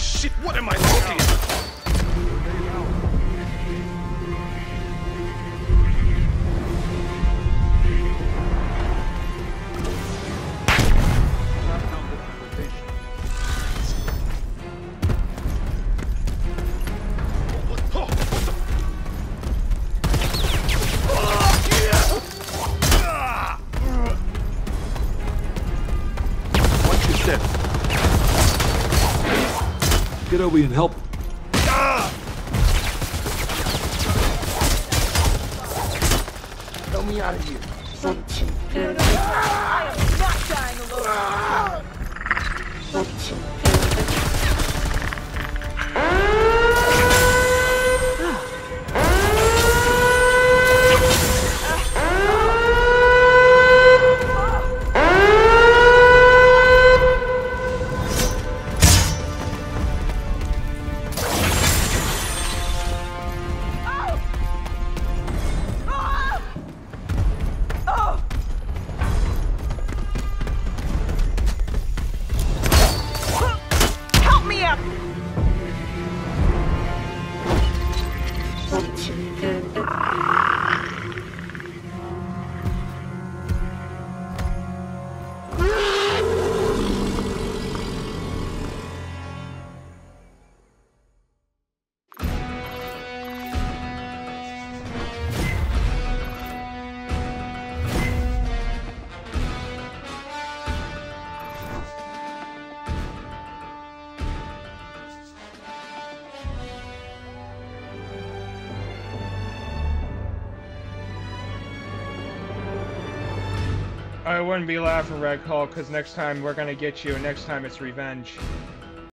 shit, what am I looking at? Get over here and help. Help me out of here. I am ah! not dying alone. Oh! Yeah. I wouldn't be laughing, Red Hulk, because next time we're gonna get you, and next time it's revenge.